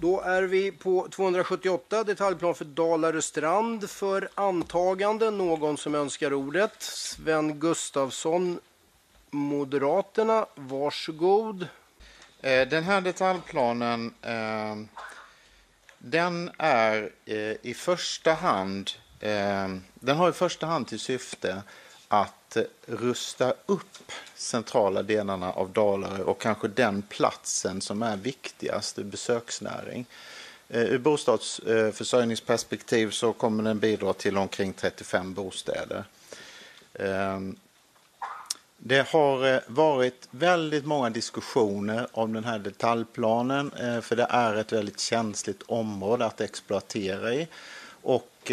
Då är vi på 278, detaljplan för Dalarö strand för antagande. Någon som önskar ordet? Sven Gustafsson, Moderaterna. Varsågod. Eh, den här detaljplanen eh, den är eh, i första hand den har i första hand till syfte att rusta upp centrala delarna av Dalarö och kanske den platsen som är viktigast ur besöksnäring. Eh, ur bostadsförsörjningsperspektiv så kommer den bidra till omkring 35 bostäder. Ehm, det har eh, varit väldigt många diskussioner om den här detaljplanen eh, för det är ett väldigt känsligt område att exploatera i. Och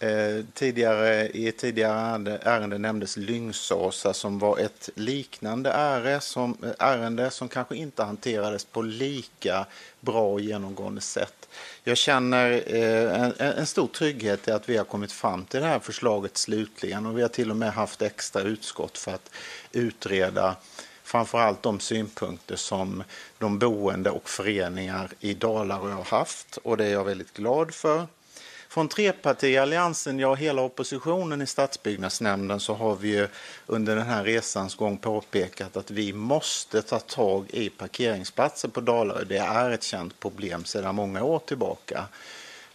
eh, tidigare, I ett tidigare ärende nämndes Lyngsåsa som var ett liknande ärende som, ärende som kanske inte hanterades på lika bra och genomgående sätt. Jag känner eh, en, en, stor trygghet i att vi har kommit fram till det här förslaget slutligen och vi har till och med haft extra utskott för att utreda framförallt de synpunkter som de boende och föreningar i Dalarö har haft och det är jag väldigt glad för. Från trepartialliansen, ja hela oppositionen i stadsbyggnadsnämnden så har vi ju under den här resans gång påpekat att vi måste ta tag i parkeringsplatser på Dalarö. Det är ett känt problem sedan många år tillbaka.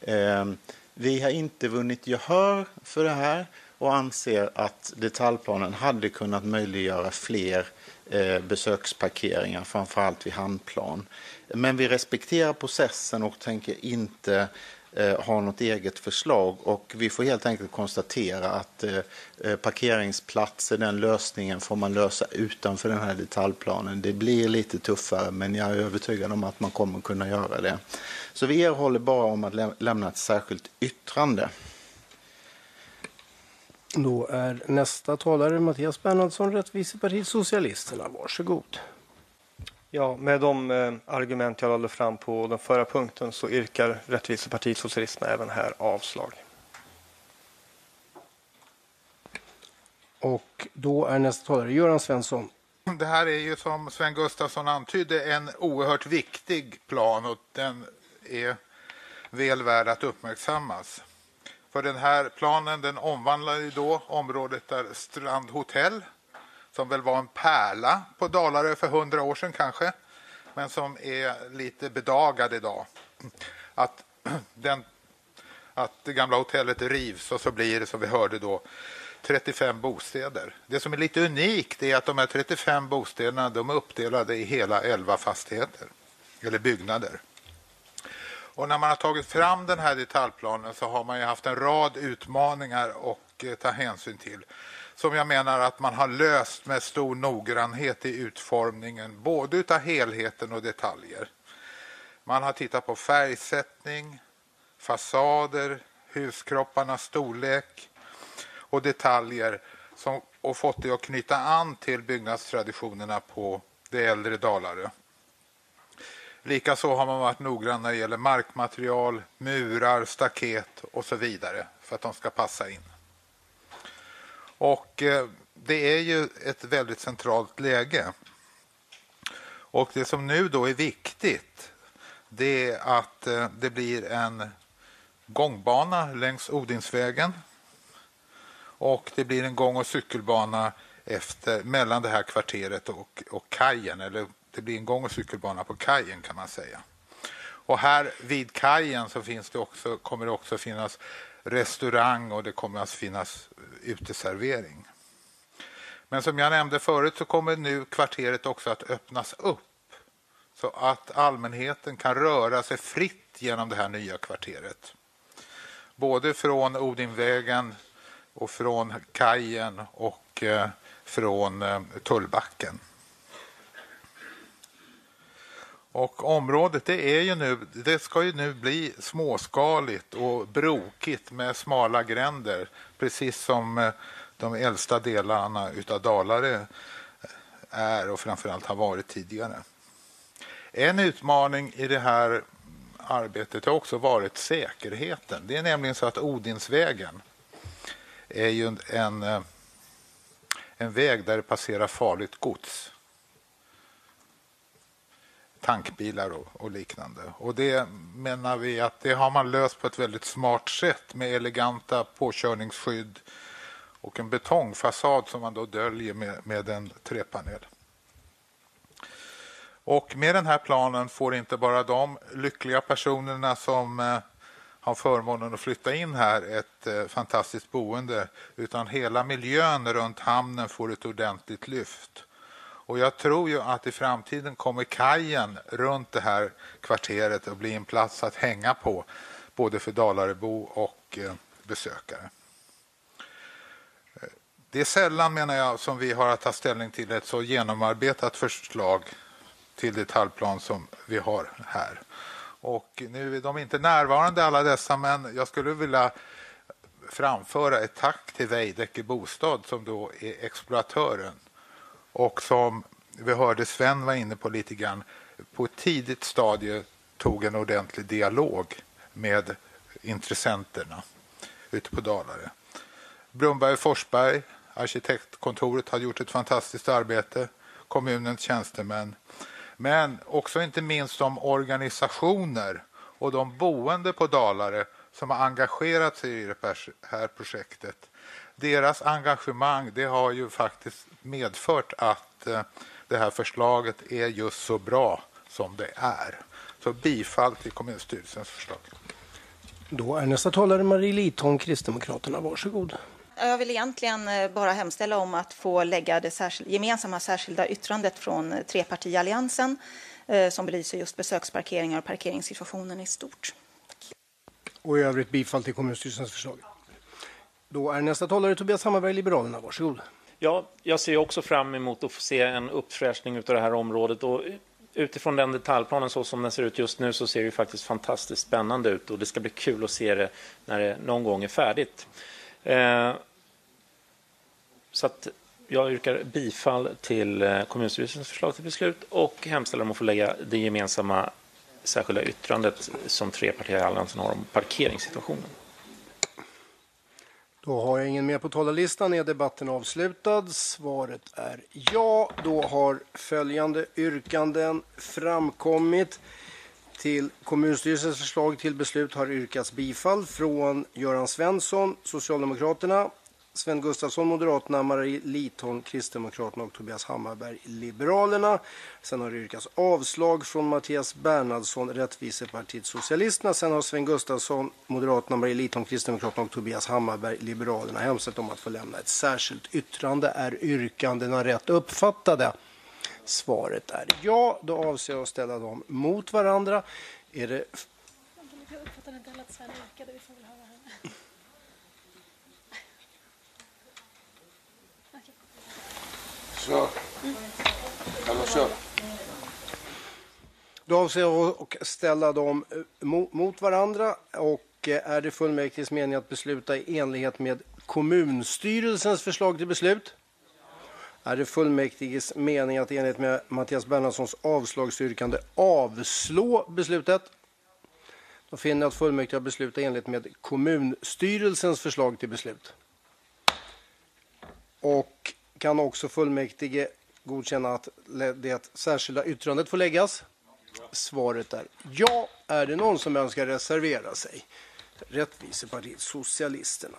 Ehm, vi har inte vunnit gehör för det här och anser att detaljplanen hade kunnat möjliggöra fler eh, besöksparkeringar, framförallt vid handplan. Men vi respekterar processen och tänker inte Eh, har något eget förslag och vi får helt enkelt konstatera att eh, eh, parkeringsplatser, den lösningen får man lösa utanför den här detaljplanen. Det blir lite tuffare men jag är övertygad om att man kommer kunna göra det. Så vi erhåller bara om att lämna ett särskilt yttrande. Då är nästa talare Mattias Bernhardsson, Rättvisepartiet Socialisterna. Varsågod. Ja, med de eh, argument jag lade fram på den förra punkten så yrkar Rättvisepartiet Socialisterna även här avslag. Och då är nästa talare Göran Svensson. Det här är ju som Sven Gustafsson antydde en oerhört viktig plan och den är väl värd att uppmärksammas. För den här planen den omvandlar ju då området där Strand Hotell som väl var en pärla på Dalarö för hundra år sedan kanske, men som är lite bedagad idag. Att, den, att det gamla hotellet rivs och så blir det som vi hörde då 35 bostäder. Det som är lite unikt är att de här 35 bostäderna de är uppdelade i hela 11 fastigheter eller byggnader. Och när man har tagit fram den här detaljplanen så har man ju haft en rad utmaningar att eh, ta hänsyn till som jag menar att man har löst med stor noggrannhet i utformningen både av helheten och detaljer. Man har tittat på färgsättning, fasader, huskropparnas storlek och detaljer som, och fått det att knyta an till byggnadstraditionerna på det äldre Dalarö. Likaså har man varit noggrann när det gäller markmaterial, murar, staket och så vidare för att de ska passa in. Och eh, det är ju ett väldigt centralt läge. Och det som nu då är viktigt det är att eh, det blir en gångbana längs Odinsvägen och det blir en gång- och cykelbana efter, mellan det här kvarteret och, och kajen. Eller det blir en gång- och cykelbana på kajen kan man säga. Och här vid kajen så finns det också, kommer det också finnas restaurang och det kommer att finnas uteservering. Men som jag nämnde förut så kommer nu kvarteret också att öppnas upp så att allmänheten kan röra sig fritt genom det här nya kvarteret. Både från Odinvägen och från kajen och eh, från eh, Tullbacken. Och området det är ju nu, det ska ju nu bli småskaligt och brokigt med smala gränder. Precis som eh, de äldsta delarna utav Dalarö eh, är och framförallt har varit tidigare. En utmaning i det här arbetet har också varit säkerheten. Det är nämligen så att Odinsvägen är ju en, eh, en väg där det passerar farligt gods tankbilar och, och, liknande. Och det menar vi att det har man löst på ett väldigt smart sätt med eleganta påkörningsskydd och en betongfasad som man då döljer med, med en träpanel. Och med den här planen får inte bara de lyckliga personerna som eh, har förmånen att flytta in här ett eh, fantastiskt boende utan hela miljön runt hamnen får ett ordentligt lyft. Och jag tror ju att i framtiden kommer kajen runt det här kvarteret att bli en plats att hänga på både för Dalarebo och eh, besökare. Det är sällan, menar jag, som vi har att ta ställning till ett så genomarbetat förslag till detaljplan som vi har här. Och nu är de inte närvarande alla dessa, men jag skulle vilja framföra ett tack till Veidekke Bostad som då är exploatören och som vi hörde Sven var inne på lite grann på ett tidigt stadie tog en ordentlig dialog med intressenterna ute på Dalarö. Brunberg Forsberg, arkitektkontoret, har gjort ett fantastiskt arbete. Kommunens tjänstemän men också inte minst de organisationer och de boende på Dalarö som har engagerat sig i det här projektet. Deras engagemang det har ju faktiskt medfört att eh, det här förslaget är just så bra som det är. Så bifall till kommunstyrelsens förslag. Då är nästa talare Marie Litholm, Kristdemokraterna. Varsågod. Jag vill egentligen eh, bara hemställa om att få lägga det särskild, gemensamma särskilda yttrandet från eh, trepartialliansen eh, som belyser just besöksparkeringar och parkeringssituationen i stort. Tack. Och i övrigt bifall till kommunstyrelsens förslag. Då är nästa talare Tobias Hammarberg, Liberalerna. Varsågod. Ja, jag ser också fram emot att få se en uppfräschning av det här området. Och utifrån den detaljplanen så som den ser ut just nu så ser det faktiskt fantastiskt spännande ut och det ska bli kul att se det när det någon gång är färdigt. Eh, så att jag yrkar bifall till eh, kommunstyrelsens förslag till beslut och hemställer om att få lägga det gemensamma särskilda yttrandet som trepartialliansen har om parkeringssituationen. Då har jag ingen mer på talarlistan. Är debatten avslutad? Svaret är ja. Då har följande yrkanden framkommit. Till kommunstyrelsens förslag till beslut har yrkats bifall från Göran Svensson, Socialdemokraterna, Sven Gustafsson, Moderaterna, Marie Litholm, Kristdemokraterna och Tobias Hammarberg, Liberalerna. Sen har det yrkats avslag från Mattias Bernhardsson, Rättvisepartiet Socialisterna. Sen har Sven Gustafsson, Moderaterna, Marie Litholm, Kristdemokraterna och Tobias Hammarberg, Liberalerna hemställt om att få lämna ett särskilt yttrande. Är yrkandena rätt uppfattade? Svaret är ja. Då avser jag att ställa dem mot varandra. Är det... Jag uppfattar inte att Sven yrkade. Vi får väl höra här. Så. Eller så. Då avser jag att ställa dem eh, mot varandra. Och eh, är det fullmäktiges mening att besluta i enlighet med kommunstyrelsens förslag till beslut? är det fullmäktiges mening att i enlighet med Mattias Bernhardssons avslagsyrkande avslå beslutet. Då finner jag att fullmäktige har beslutat enligt med kommunstyrelsens förslag till beslut. Och kan också fullmäktige godkänna att det särskilda yttrandet får läggas? Svaret är ja. Är det någon som önskar reservera sig? Rättvisepartiet Socialisterna.